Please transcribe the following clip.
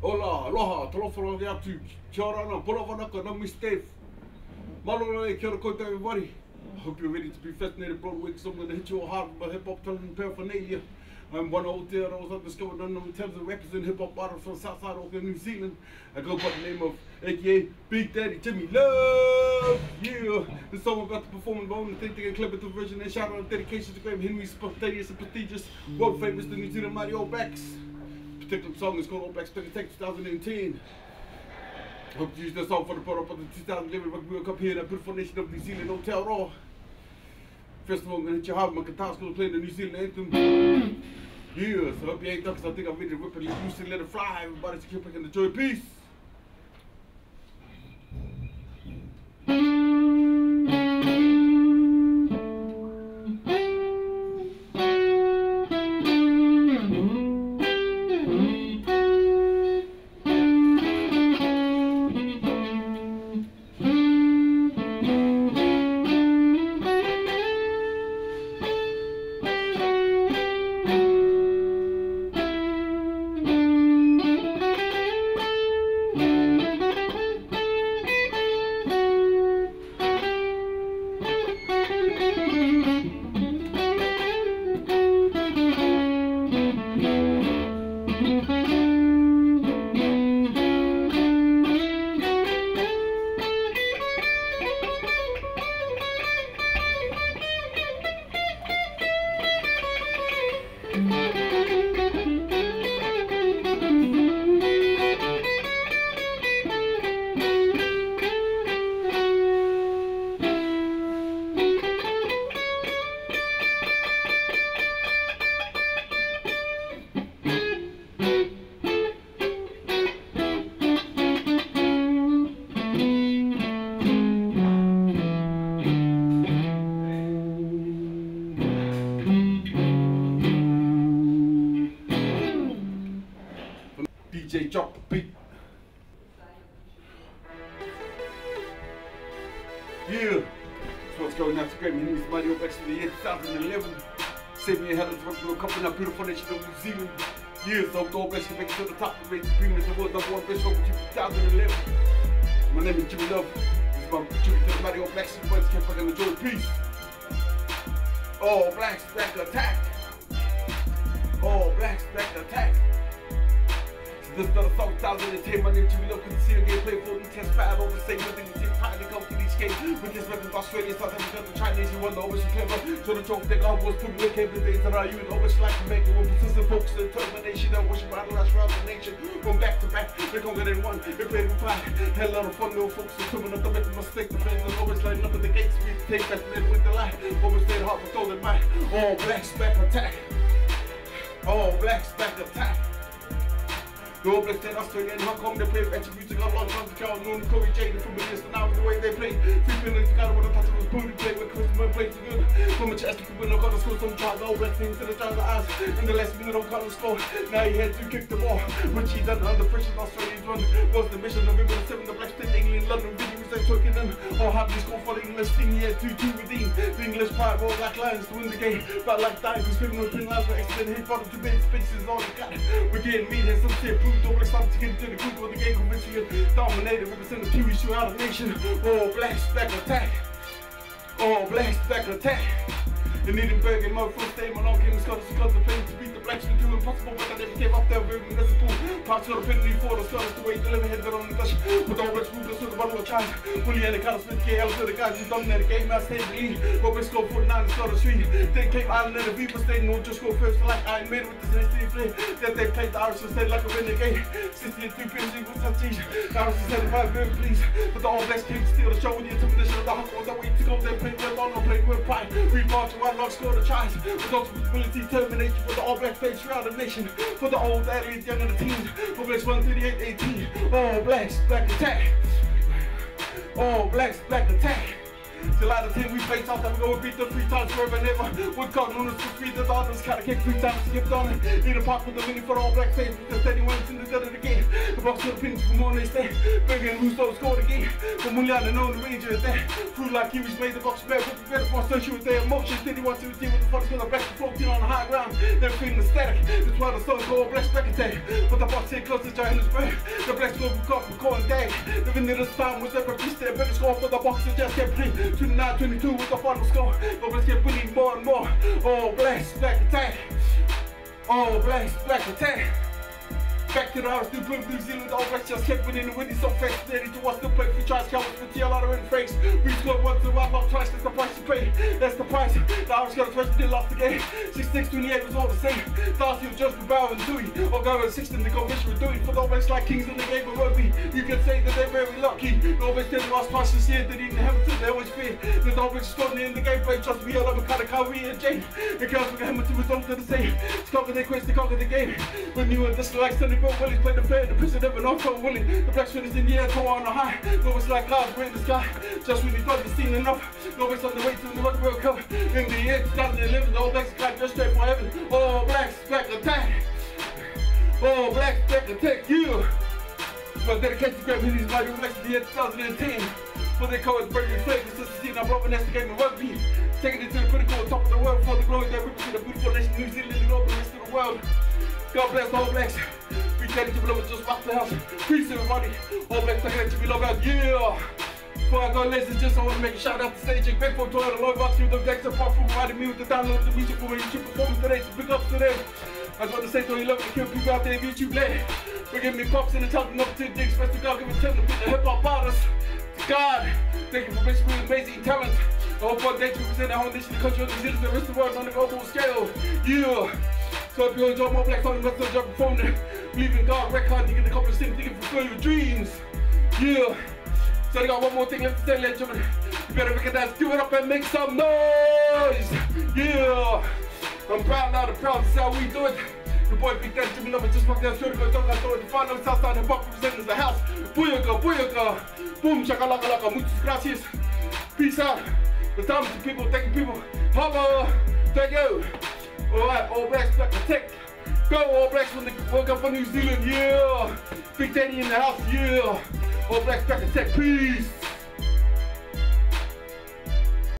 Ola, aloha, taloforo de atu, kia ora ana, pola wanaka, na mi Steve. Malo e kia ora koutou everybody. I Hope you're ready to be fascinated, bro. Week, so I'm to hit you all hard with my hip hop talent and paraphernalia. I'm one old there, I was undiscovered unknown in terms of rappers and hip hop artists from Southside Auckland, New Zealand. I go by the name of AKA Big Daddy Jimmy Love. Yeah, this song I'm about to perform in my own authentic and clever version and shout out and dedication to Graham Henry, spontaneous and prestigious, world famous, the New Zealand Mario All Backs particular song is called All Black Spectre Tech 2010. Hope you use this song for the photo of the 2011 Rugby World Cup here in the beautiful nation of New Zealand, Aotearoa. First of all, I'm going to hit you hard my guitar school playing the New Zealand anthem. Yeah, so hope you ain't done because I think I'm ready to rip it loose and let it fly. Everybody keep picking the joy. Peace. Yeah. So what's going on? Graham Henry's Mighty All Blacks in the year 2011. Saving your hell is Rugby World Cup in beautiful nation of New Zealand. All Blacks can make it to the top of the. Premium the world number one best team 2011. My name is Jimmy Love. This is my tribute to the Mighty All Blacks. You boys keep fucking enjoy. Peace. All Blacks back attack. All Blacks back attack. This is the song 2010, my name Jimmy Love, can see the gameplay for these test five over same nothing to take part in the company skate. With this weapons, Australia, South Africa, the Chinese, you wonder over clever. So the joke they got was put the cable days that are you and always like to make it with persistent focus and determination and worship idolize around the nation. From back to back, they get in one, they play with five. Had a of fun, little folks, so coming up to make a mistake. The fans are always lighting up at the gates, we take back men with the light. Always stayed hard with stolen might. All blacks back attack. All blacks back attack. No blessed in Australia and Hong Kong, they play music on long time to count. Known Corey Jada from millions to now the way they play. Three millions together with a touch of his booty play with Christmas play too good. From a chest to win, no got to score some child, no red things to the child eyes. In the last minute, don't got to score. Now he had to kick the ball. Which he done under pressure, Australia's run. Was the mission November the 7th, the Black State, England, London, videos they took in them. All how they score for the English he had 2 2 redeem. The English pride, all black lions to win the game. But like diamonds, criminal pin lines were accident, hit the two big spaces, all they got. We're getting meat and some shit, proved all the time to get into the group of the game convention dominated represent the Kiwi shoot out of nation. All blacks back attack. All blacks back attack in Edinburgh and my day my long game is got us clubs playing to beat the blacks to do impossible but I never gave up their very municipal parts of the penalty for the scholars the way to live heads on the dash with all blacks moving to the bottom of time fully and the of split KL to the guys who dominated the game I stayed the lead but we scored 49 and started street they came Island and the Viva stayed no just go first like I made with the same team play that they played the Irish instead like a renegade 60 and 3 penalty with some the Irish is 75 very pleased but the All Blacks came to steal the show with the intimidation of the hustle on the way to go they played well on no played with pride. We marched one long score the tries responsibility termination for the All Black face throughout the nation. For the old athletes young and the teens for Blacks 138 18 All Blacks black attack. Oh, All Blacks black attack Till out of ten we face off, that we go and beat them three times forever and ever. Wood card on us to feed the others, kinda kick three times to get done. Need a pop with the mini for all black face, the steady ones in the dead of the game. The box of the pins for more next day. Bigger and Russo scored again. But Muliaina known the ranger is there. Like was made the box bad, but the better for us, so she was there. Motion, steady one, two, three with the fuck's gonna back to floating on the high ground. They're feeling static. That's why the sun's go black back attack. But the box here close to Johannesburg. The blacks go caught for calling day. The vanilla time was ever beast there. Better score for the box that just kept playing. 29 22 with the final score. But let's get winning more and more. Oh, All blacks, black attack. Oh, All blacks, black attack. Back to the house, still playing New Zealand, all blacks just kept winning and winning so fast. To watch the play for tries, Cowboys for TL out of in face. We scored one to wipe out twice, that's the price to pay. That's the price. The Irish got a first, they lost the game. 6 6 28 was all the same. Darcy was just Bow and Dewey. Or go at 16 to go mission with Dewey. For the blacks like kings in the game of rugby. You can say that they're very lucky. The All didn't last twice this year, they didn't have it they always fear. The All Blacks scored in the game, gameplay, trust me, all kind of Kyrie and Jane. The girls with Hamilton was all the same. To conquer their quest, to conquer the game. When you and this like Sonny Bill Williams played the fair, the prison never know so willing. The black shit is in the air, go on a high. No, it's like clouds, we're in the sky. Just when you thought you seen enough. No, it's on the way to the World Cup. In the year 2011, the All Blacks got just straight for heaven. All Blacks, black attack. All Blacks, black attack, you. For dedication to grab these mighty relax the year 2010. For their codes, bringing flavor, consistency, and I'm rubbing that's the game of rugby. Taking it to the critical top of the world for the glory that represents the beautiful nation, New Zealand, and all the rest of the world. God bless all blacks. Beloved just the house. Peace everybody. All to be loved out. Yeah. Before I go, ladies and gents, I want to make a shout out to Sage and Grateful to all the love box with the decks apart from providing me with the download of the music for my YouTube performance today. So big ups to them. I just want to say to all you love to kill people out there in YouTube land. For giving me props in the top and up to the express to God, give a 10 to be the hip hop artists. To God, thank you for blessing me with amazing talent. I hope one day to represent our own nation, the country Zealand, and the rest of the world on the global scale. Yeah. So if you enjoy more black let's enjoy performing. Believe in God, record, you get a couple of things, you fulfill your dreams. Yeah. So they got one more thing left to say, ladies and gentlemen. You better recognize, do it up and make some noise. Yeah. I'm proud now, the proud, is how we do it. The boy Big Daddy Jimmy Love just walked down street, go talk, I throw it, the final Southside hip hop representing the house. Booyaka, booyaka. Boom, shakalaka laka, muchas gracias. Peace out. The time to people, thank you people. Holla, thank you. Alright, All Blacks back to tech. Go All Blacks from the World Cup for New Zealand, yeah. Big Daddy in the house, yeah. All Blacks back to tech, peace.